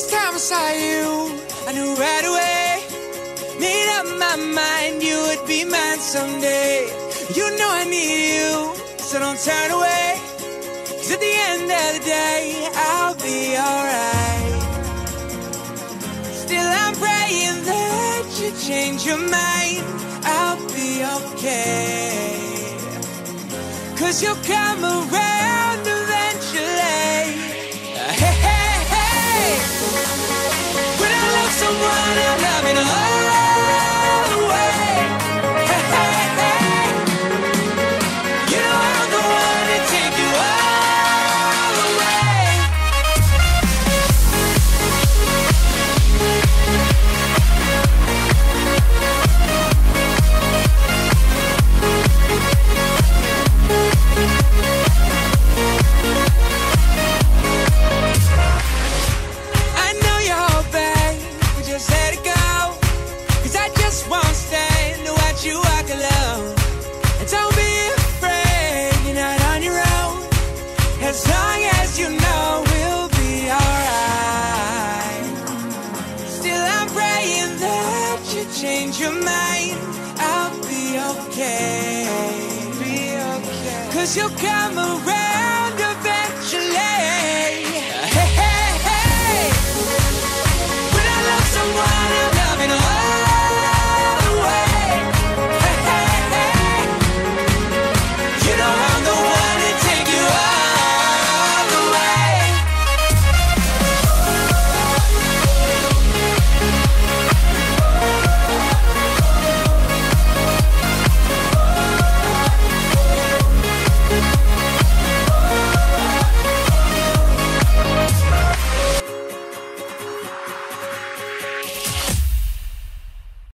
saw you, I knew right away. Made up my mind you would be mine someday. You know I need you, so don't turn away. Cause at the end of the day, I'll be alright. Still, I'm praying that you change your mind. I'll be okay. Cause you'll come around change your mind. I'll be okay. Be okay. Cause you'll come around.